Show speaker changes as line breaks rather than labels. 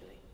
usually.